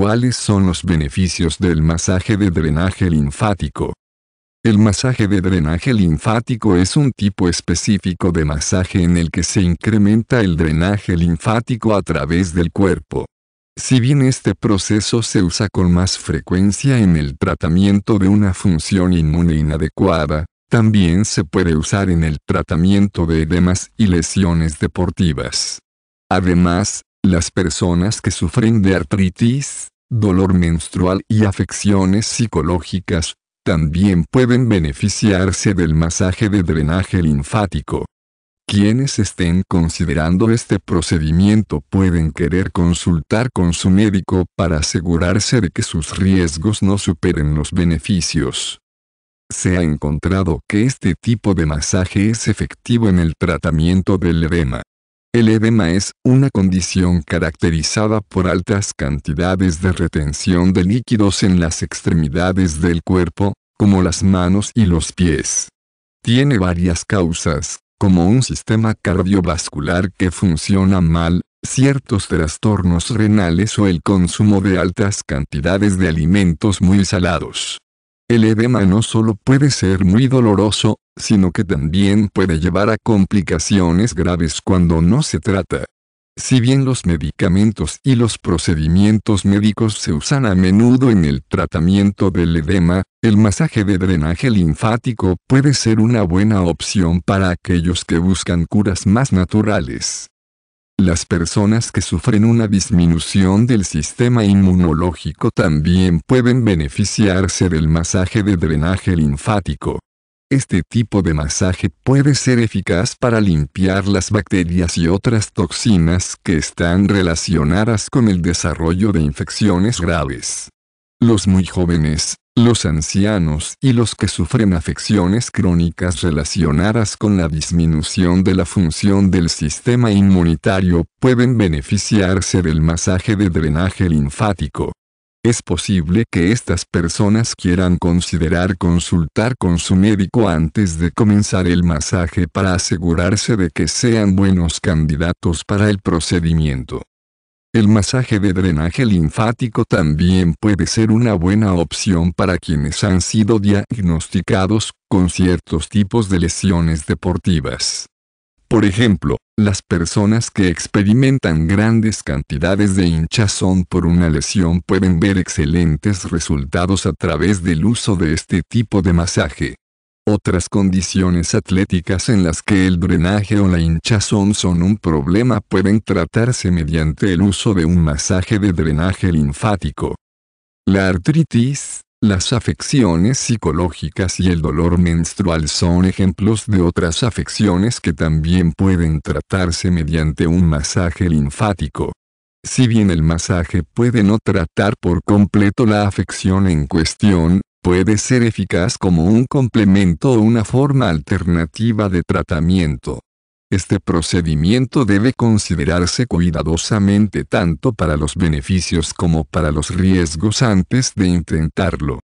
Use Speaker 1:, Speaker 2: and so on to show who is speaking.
Speaker 1: ¿Cuáles son los beneficios del masaje de drenaje linfático? El masaje de drenaje linfático es un tipo específico de masaje en el que se incrementa el drenaje linfático a través del cuerpo. Si bien este proceso se usa con más frecuencia en el tratamiento de una función inmune inadecuada, también se puede usar en el tratamiento de edemas y lesiones deportivas. Además, las personas que sufren de artritis, dolor menstrual y afecciones psicológicas, también pueden beneficiarse del masaje de drenaje linfático. Quienes estén considerando este procedimiento pueden querer consultar con su médico para asegurarse de que sus riesgos no superen los beneficios. Se ha encontrado que este tipo de masaje es efectivo en el tratamiento del edema. El edema es una condición caracterizada por altas cantidades de retención de líquidos en las extremidades del cuerpo, como las manos y los pies. Tiene varias causas, como un sistema cardiovascular que funciona mal, ciertos trastornos renales o el consumo de altas cantidades de alimentos muy salados. El edema no solo puede ser muy doloroso, sino que también puede llevar a complicaciones graves cuando no se trata. Si bien los medicamentos y los procedimientos médicos se usan a menudo en el tratamiento del edema, el masaje de drenaje linfático puede ser una buena opción para aquellos que buscan curas más naturales. Las personas que sufren una disminución del sistema inmunológico también pueden beneficiarse del masaje de drenaje linfático. Este tipo de masaje puede ser eficaz para limpiar las bacterias y otras toxinas que están relacionadas con el desarrollo de infecciones graves. Los muy jóvenes, los ancianos y los que sufren afecciones crónicas relacionadas con la disminución de la función del sistema inmunitario pueden beneficiarse del masaje de drenaje linfático. Es posible que estas personas quieran considerar consultar con su médico antes de comenzar el masaje para asegurarse de que sean buenos candidatos para el procedimiento. El masaje de drenaje linfático también puede ser una buena opción para quienes han sido diagnosticados con ciertos tipos de lesiones deportivas. Por ejemplo, las personas que experimentan grandes cantidades de hinchazón por una lesión pueden ver excelentes resultados a través del uso de este tipo de masaje. Otras condiciones atléticas en las que el drenaje o la hinchazón son un problema pueden tratarse mediante el uso de un masaje de drenaje linfático. La artritis, las afecciones psicológicas y el dolor menstrual son ejemplos de otras afecciones que también pueden tratarse mediante un masaje linfático. Si bien el masaje puede no tratar por completo la afección en cuestión, puede ser eficaz como un complemento o una forma alternativa de tratamiento. Este procedimiento debe considerarse cuidadosamente tanto para los beneficios como para los riesgos antes de intentarlo.